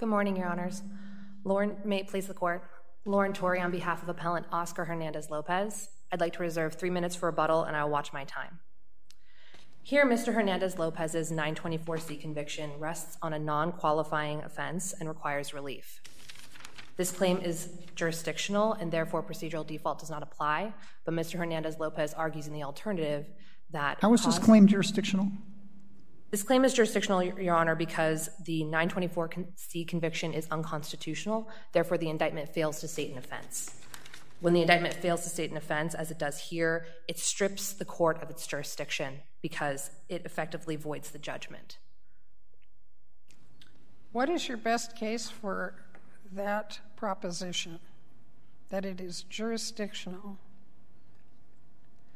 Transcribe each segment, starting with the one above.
Good morning, Your Honors. Lauren, may it please the court. Lauren Torrey on behalf of appellant Oscar Hernandez Lopez. I'd like to reserve three minutes for rebuttal and I'll watch my time. Here, Mr. Hernandez Lopez's 924C conviction rests on a non qualifying offense and requires relief. This claim is jurisdictional and therefore procedural default does not apply, but Mr. Hernandez Lopez argues in the alternative that. How is this claim jurisdictional? This claim is jurisdictional, Your Honor, because the 924C conviction is unconstitutional. Therefore, the indictment fails to state an offense. When the indictment fails to state an offense, as it does here, it strips the court of its jurisdiction because it effectively voids the judgment. What is your best case for that proposition, that it is jurisdictional?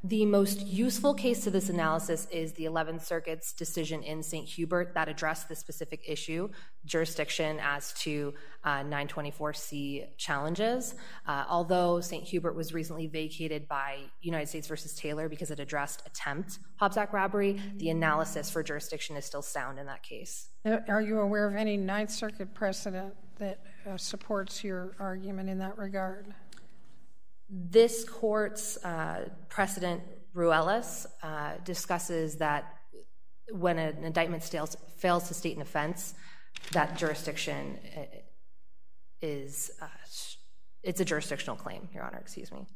The most useful case to this analysis is the 11th Circuit's decision in St. Hubert that addressed this specific issue, jurisdiction as to uh, 924C challenges. Uh, although St. Hubert was recently vacated by United States versus Taylor because it addressed attempt Hobbs Act robbery, the analysis for jurisdiction is still sound in that case. Are you aware of any Ninth Circuit precedent that uh, supports your argument in that regard? This court's uh, precedent, Ruelas, uh, discusses that when an indictment fails, to state an offense, that jurisdiction uh, is it's a jurisdictional claim, Your Honor. Excuse me.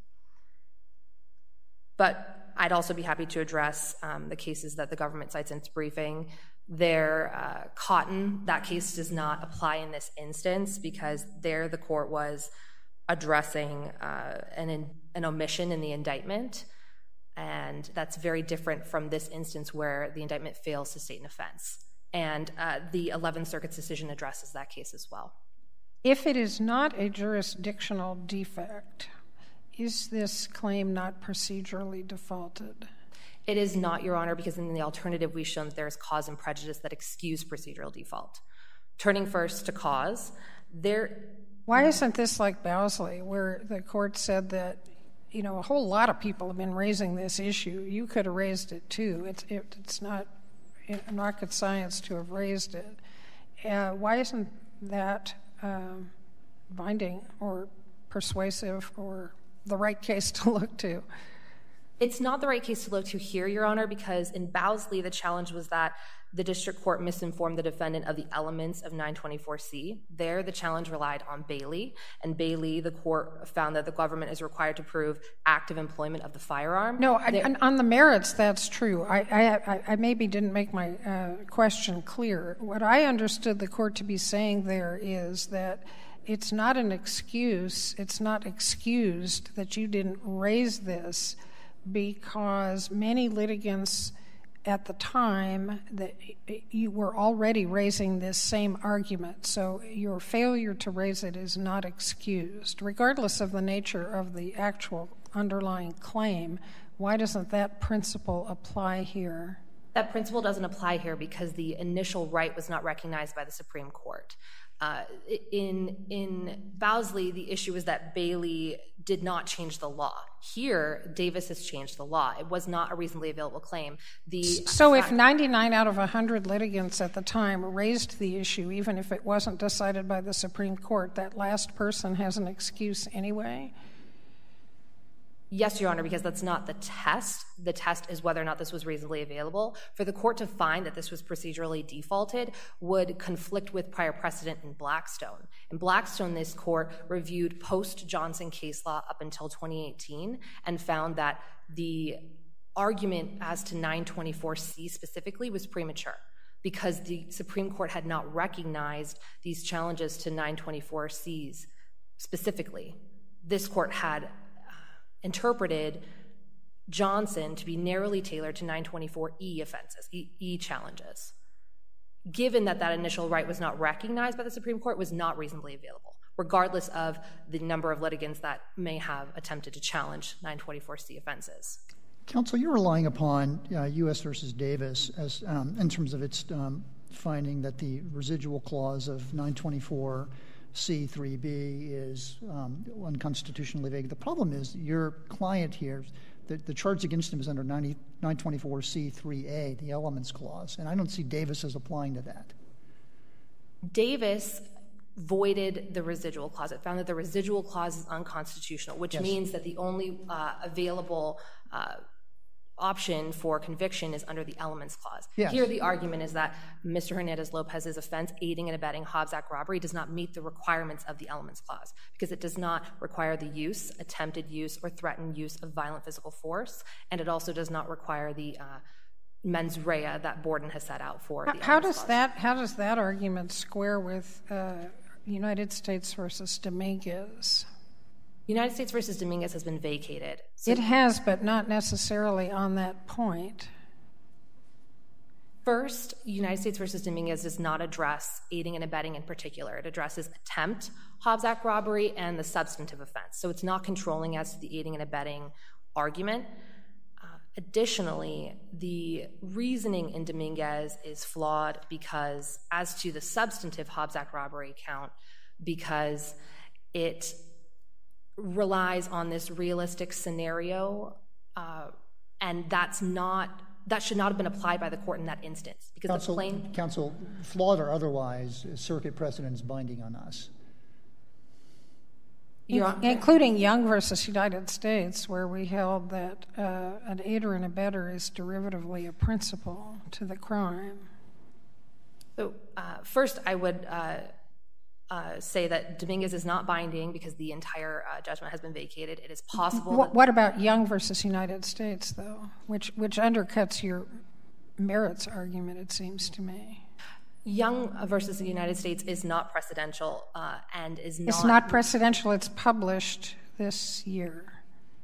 But I'd also be happy to address um, the cases that the government cites in its briefing. There, Cotton, that case does not apply in this instance because there the court was addressing uh, an, an omission in the indictment. And that's very different from this instance where the indictment fails to state an offense. And uh, the 11th Circuit's decision addresses that case as well. If it is not a jurisdictional defect, is this claim not procedurally defaulted? It is not, Your Honor, because in the alternative, we've shown that there is cause and prejudice that excuse procedural default. Turning first to cause, there why isn't this like Bousley, where the court said that, you know, a whole lot of people have been raising this issue? You could have raised it too. It's, it, it's not rocket science to have raised it. Uh, why isn't that um, binding or persuasive or the right case to look to? It's not the right case to look to here, Your Honor, because in Bousley, the challenge was that the district court misinformed the defendant of the elements of 924C. There, the challenge relied on Bailey, and Bailey, the court found that the government is required to prove active employment of the firearm. No, I, on the merits, that's true. I, I, I maybe didn't make my uh, question clear. What I understood the court to be saying there is that it's not an excuse, it's not excused that you didn't raise this because many litigants at the time that you were already raising this same argument. So your failure to raise it is not excused. Regardless of the nature of the actual underlying claim, why doesn't that principle apply here? That principle doesn't apply here because the initial right was not recognized by the Supreme Court. Uh, in in Bousley, the issue is that Bailey did not change the law. Here, Davis has changed the law. It was not a reasonably available claim. The so, if 99 out of 100 litigants at the time raised the issue, even if it wasn't decided by the Supreme Court, that last person has an excuse anyway. Yes, Your Honor, because that's not the test. The test is whether or not this was reasonably available. For the court to find that this was procedurally defaulted would conflict with prior precedent in Blackstone. In Blackstone, this court reviewed post Johnson case law up until 2018 and found that the argument as to 924C specifically was premature because the Supreme Court had not recognized these challenges to 924Cs specifically. This court had interpreted Johnson to be narrowly tailored to 924E offenses, E challenges. Given that that initial right was not recognized by the Supreme Court, was not reasonably available, regardless of the number of litigants that may have attempted to challenge 924C offenses. Counsel, you're relying upon uh, U.S. versus Davis as um, in terms of its um, finding that the residual clause of 924 C3B is um, unconstitutionally vague. The problem is your client here, the, the charge against him is under 90, 924C3A, the elements clause, and I don't see Davis as applying to that. Davis voided the residual clause. It found that the residual clause is unconstitutional, which Yes. means that the only uh, available uh, option for conviction is under the elements clause. Here, the argument is that Mr. Hernandez Lopez's offense, aiding and abetting Hobbs Act robbery, does not meet the requirements of the elements clause because it does not require the use, attempted use, or threatened use of violent physical force, and it also does not require the uh, mens rea that Borden has set out for the elements does clause. that, how does that argument square with uh, United States versus Dominguez? United States versus Dominguez has been vacated. So It has, but not necessarily on that point. First, United States versus Dominguez does not address aiding and abetting in particular. It addresses attempt Hobbs Act robbery and the substantive offense. So it's not controlling as to the aiding and abetting argument. Uh, additionally, the reasoning in Dominguez is flawed because, as to the substantive Hobbs Act robbery count, because it relies on this realistic scenario, uh, and that's not that should not have been applied by the court in that instance because the Counsel, plain counsel, flawed or otherwise, circuit precedent is binding on us. Your Including Young versus United States, where we held that uh, an aider and abetter is derivatively a principal to the crime. So, uh, first, I would say that Dominguez is not binding because the entire uh, judgment has been vacated. It is possible. What about Young versus United States, though, which which undercuts your merits argument? It seems to me Young versus the United States is not precedential uh, and is not. it's not precedential. It's published this year.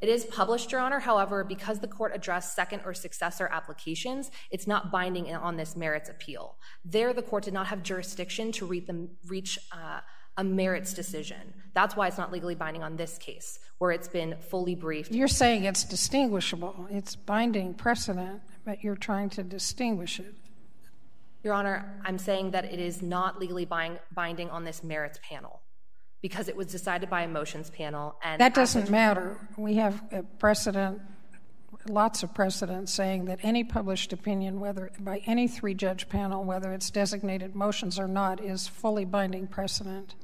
It is published, Your Honor. However, because the court addressed second or successor applications, it's not binding on this merits appeal. There, the court did not have jurisdiction to reach uh, a merits decision. That's why it's not legally binding on this case, where it's been fully briefed. You're saying it's distinguishable. It's binding precedent, but you're trying to distinguish it. Your Honor, I'm saying that it is not legally bind- binding on this merits panel because it was decided by a motions panel. And That doesn't matter. We have a precedent, lots of precedent saying that any published opinion, whether by any three judge panel, whether it's designated motions or not, is fully binding precedent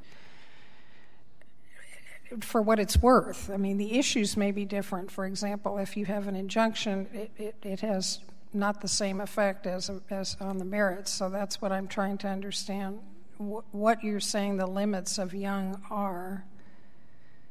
for what it's worth. I mean, the issues may be different. For example, if you have an injunction, it, has not the same effect as, as on the merits. So that's what I'm trying to understand. Wh- What you're saying the limits of Young are.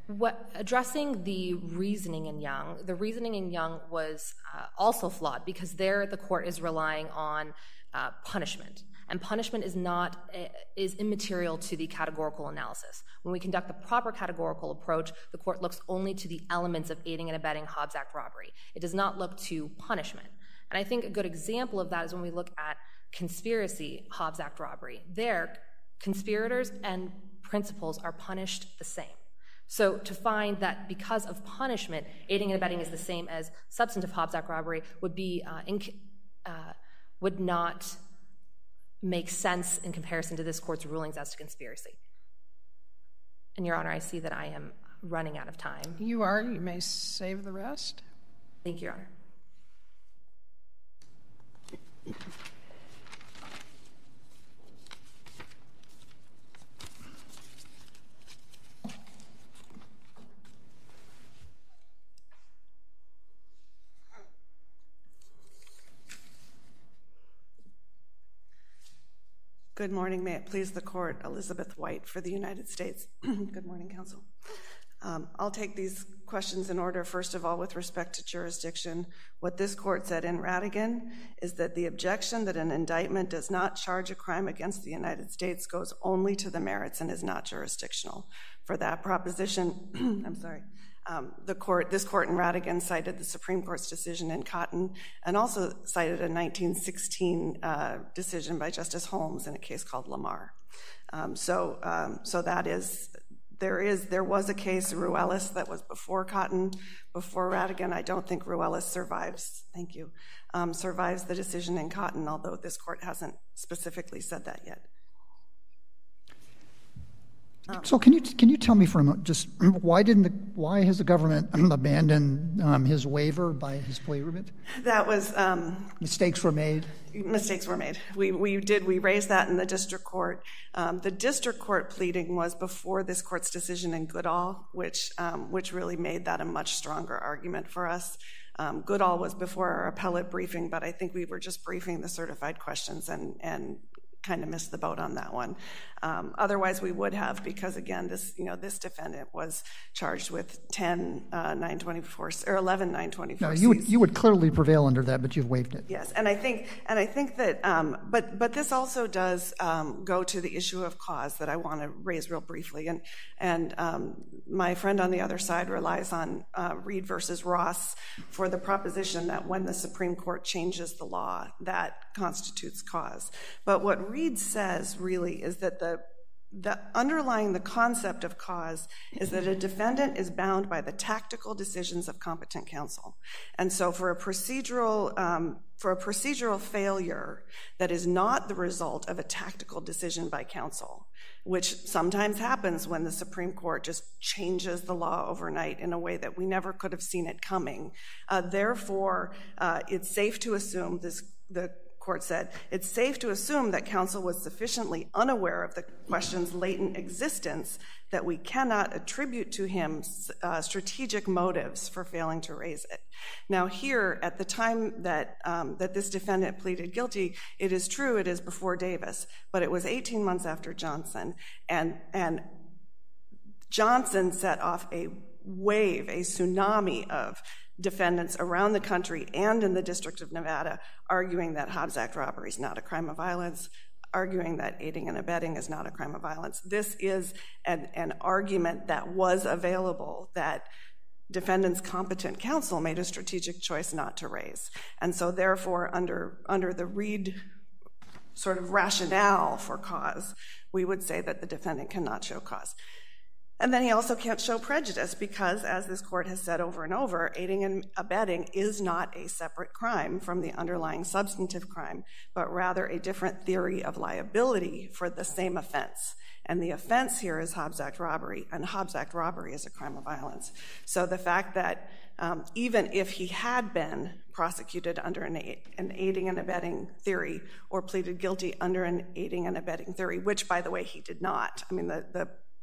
What, addressing the reasoning in Young, the reasoning in Young was uh, also flawed because there the court is relying on uh, punishment, and punishment is not uh, is immaterial to the categorical analysis. When we conduct the proper categorical approach, the court looks only to the elements of aiding and abetting Hobbs Act robbery. It does not look to punishment. And I think a good example of that is when we look at conspiracy Hobbs Act robbery. There, conspirators and principals are punished the same. So to find that because of punishment, aiding and abetting is the same as substantive Hobbs Act robbery would be uh, inc- uh, would not make sense in comparison to this court's rulings as to conspiracy. And Your Honor, I see that I am running out of time. You are, you may save the rest. Thank you, Your Honor. Good morning. May it please the court, Elizabeth White for the United States. Good morning, counsel. Um, I'll take these questions in order. First of all, with respect to jurisdiction, what this court said in Ratigan is that the objection that an indictment does not charge a crime against the United States goes only to the merits and is not jurisdictional. For that proposition, I'm sorry, the court, this court in Ratigan cited the Supreme Court's decision in Cotton and also cited a 1916 uh, decision by Justice Holmes in a case called Lamar. Um, so, um, so that is there is there was a case Ruelas that was before Cotton, before Ratigan. I don't think Ruelas survives. Thank you. Um, survives the decision in Cotton, although this court hasn't specifically said that yet. So can you can you tell me for a moment just why didn't the why has the government abandoned um, his waiver by his plea agreement? That was um, mistakes were made. Mistakes were made. We we did we raised that in the district court. Um, the district court pleading was before this court's decision in Goodall, which um, which really made that a much stronger argument for us. Um, Goodall was before our appellate briefing, but I think we were just briefing the certified questions and and kind of missed the boat on that one. Um, otherwise, we would have because again, this you know this defendant was charged with 10 uh, 924 or 11 924. No, you would you would clearly prevail under that, but you've waived it. Yes, and I think and I think that um, but but this also does um, go to the issue of cause that I want to raise real briefly, and and um, my friend on the other side relies on uh, Reed versus Ross for the proposition that when the Supreme Court changes the law, that constitutes cause. But what Reed says really is that the underlying the concept of cause is that a defendant is bound by the tactical decisions of competent counsel. And so for a procedural um, for a procedural failure that is not the result of a tactical decision by counsel which sometimes happens when the supreme court just changes the law overnight in a way that we never could have seen it coming uh, therefore uh, it's safe to assume this the court said it's safe to assume that counsel was sufficiently unaware of the question's latent existence that we cannot attribute to him uh, strategic motives for failing to raise it. Now here at the time that um, that this defendant pleaded guilty it is true it is before davis but it was 18 months after johnson. And and johnson set off a wave a tsunami of defendants around the country and in the district of nevada arguing that hobbs act robbery is not a crime of violence arguing that aiding and abetting is not a crime of violence. This is an, argument that was available that defendants competent counsel made a strategic choice not to raise. And so therefore under under the reed sort of rationale for cause we would say that the defendant cannot show cause and then he also can't show prejudice because as this court has said over and over aiding and abetting is not a separate crime from the underlying substantive crime but rather a different theory of liability for the same offense. And the offense here is hobbs act robbery and hobbs act robbery is a crime of violence. So the fact that um, even if he had been prosecuted under an aiding and abetting theory or pleaded guilty under an aiding and abetting theory which by the way he did not i mean the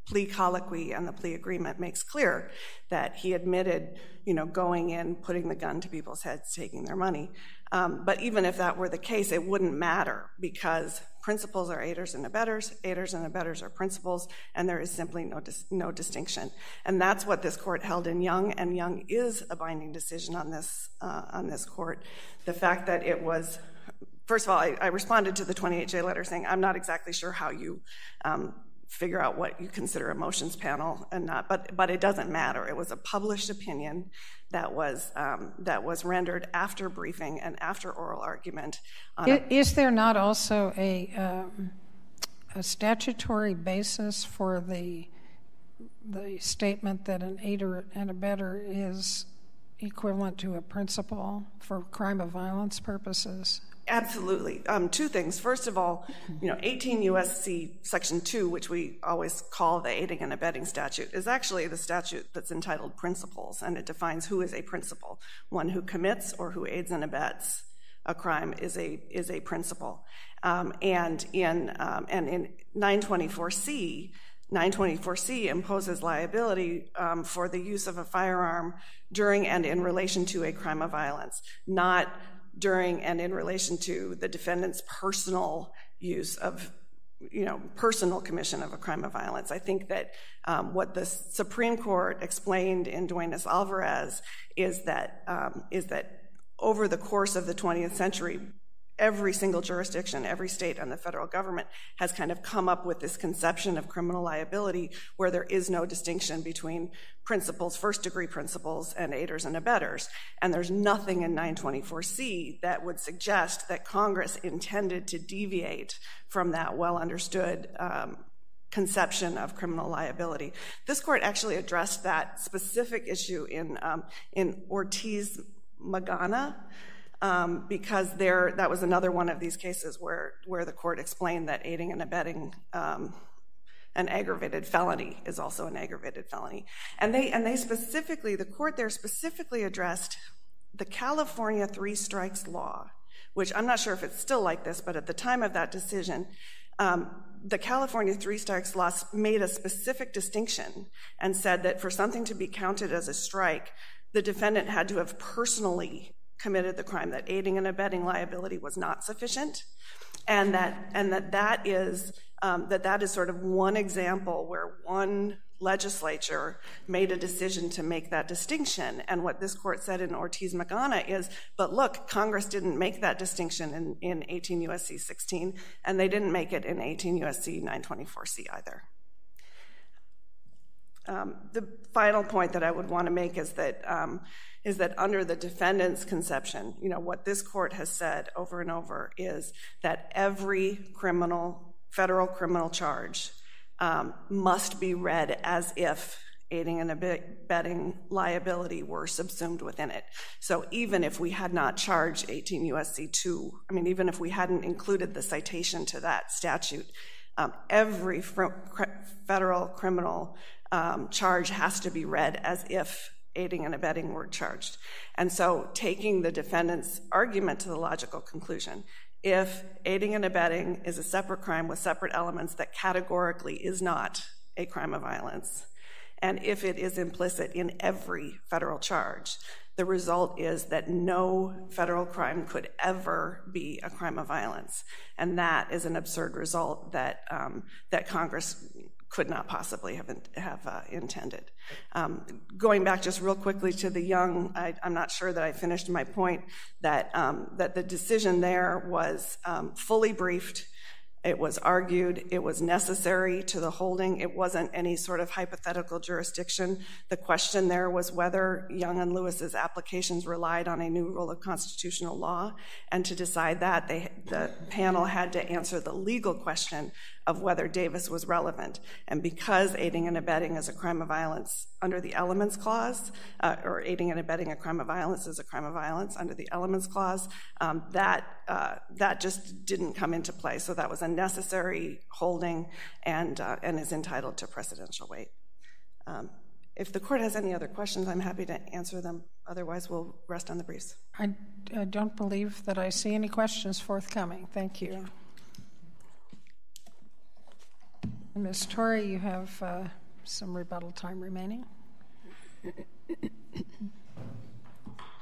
plea colloquy and the plea agreement makes clear that he admitted you know going in putting the gun to people's heads taking their money. Um, but even if that were the case it wouldn't matter because principals are aiders and abettors. Aiders and abettors are principals and there is simply no no distinction. And that's what this court held in young and young is a binding decision on this uh, on this court. The fact that it was first of all I, I responded to the 28j letter saying i'm not exactly sure how you um, figure out what you consider a motions panel and not but but it doesn't matter. It was a published opinion that was um, that was rendered after briefing and after oral argument is there not also a um, a statutory basis for the the statement that an aider and abettor is equivalent to a principal for crime of violence purposes absolutely. Um, two things. First of all you know 18 usc section 2 which we always call the aiding and abetting statute is actually the statute that's entitled principals and it defines who is a principal. One who commits or who aids and abets a crime is a is a principal. Um, and in um, and in 924c 924c imposes liability um, for the use of a firearm during and in relation to a crime of violence not during and in relation to the defendant's personal use of you know personal commission of a crime of violence. I think that um, what the supreme court explained in duenas alvarez is that um, is that over the course of the 20th century every single jurisdiction every state and the federal government has kind of come up with this conception of criminal liability where there is no distinction between principals first degree principals and aiders and abettors. And there's nothing in 924c that would suggest that congress intended to deviate from that well understood um, conception of criminal liability. This court actually addressed that specific issue in um, um, because there that was another one of these cases where where the court explained that aiding and abetting um, an aggravated felony is also an aggravated felony. And they and they specifically, the court there specifically addressed the California three strikes law, which I'm not sure if it's still like this, but at the time of that decision, um, the California three strikes law made a specific distinction and said that for something to be counted as a strike, the defendant had to have personally committed the crime, that aiding and abetting liability was not sufficient, and that and that that is um, that that is sort of one example where one legislature made a decision to make that distinction. And what this court said in Ortiz Magana is, but look, Congress didn't make that distinction in, in 18 U.S.C. 16, and they didn't make it in 18 U.S.C. 924C either. Um, the final point that I would want to make is that um, is that under the defendant's conception, you know, what this court has said over and over is that every criminal, federal criminal charge um, must be read as if aiding and abetting liability were subsumed within it. So even if we had not charged 18 U.S.C. 2, I mean, even if we hadn't included the citation to that statute, every federal criminal charge has to be read as if aiding and abetting were charged. And so taking the defendant's argument to the logical conclusion, if aiding and abetting is a separate crime with separate elements that categorically is not a crime of violence, and if it is implicit in every federal charge, the result is that no federal crime could ever be a crime of violence. And that is an absurd result that, um, that Congress could not possibly have, have uh, intended. Um, going back just real quickly to the young, I, am not sure that I finished my point that, um, that the decision there was um, fully briefed. It was argued, it was necessary to the holding. It wasn't any sort of hypothetical jurisdiction. The question there was whether Young and Lewis's applications relied on a new rule of constitutional law. And to decide that, the panel had to answer the legal question of whether Davis was relevant. And because aiding and abetting is a crime of violence under the Elements Clause, uh, or aiding and abetting a crime of violence is a crime of violence under the Elements Clause, um, that, uh, that just didn't come into play. So that was a necessary holding and, uh, and is entitled to precedential weight. Um, if the court has any other questions, I'm happy to answer them. Otherwise, we'll rest on the briefs. I, I don't believe that I see any questions forthcoming. Thank you. Ms. Torrey, you have uh, some rebuttal time remaining.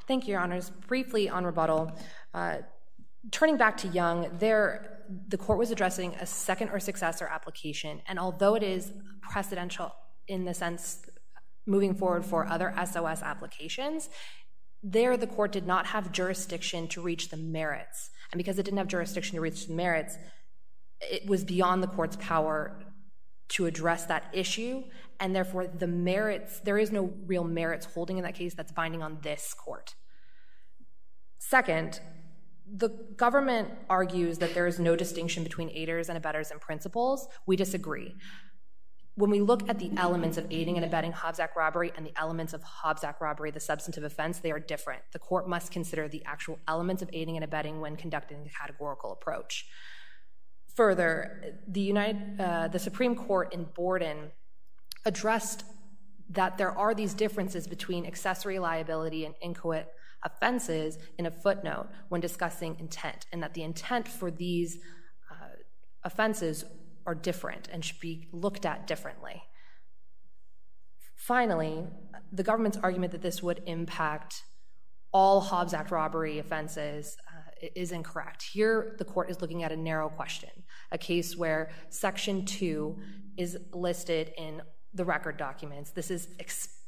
Thank you, Your Honors. Briefly on rebuttal, uh, turning back to Young, there the court was addressing a second or successor application, and although it is precedential in the sense moving forward for other SOS applications, there the court did not have jurisdiction to reach the merits. And because it didn't have jurisdiction to reach the merits, it was beyond the court's power to address that issue, and therefore the merits, there is no real merits holding in that case that's binding on this court. Second, the government argues that there is no distinction between aiders and abettors and principals. We disagree. When we look at the elements of aiding and abetting Hobbs Act robbery and the elements of Hobbs Act robbery, the substantive offense, they are different. The court must consider the actual elements of aiding and abetting when conducting the categorical approach. Further, the, United, uh, the Supreme Court in Borden addressed that there are these differences between accessory liability and inchoate offenses in a footnote when discussing intent, and that the intent for these uh, offenses are different and should be looked at differently. Finally, the government's argument that this would impact all Hobbs Act robbery offenses uh, is incorrect. Here, the court is looking at a narrow question a case where Section 2 is listed in the record documents. This is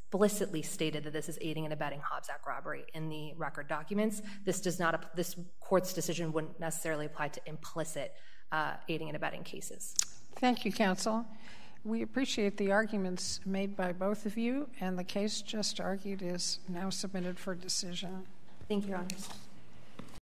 explicitly stated that this is aiding and abetting Hobbs Act robbery in the record documents. This does not. This court's decision wouldn't necessarily apply to implicit uh, aiding and abetting cases. Thank you, counsel. We appreciate the arguments made by both of you, and the case just argued is now submitted for decision. Thank you, Your Honors.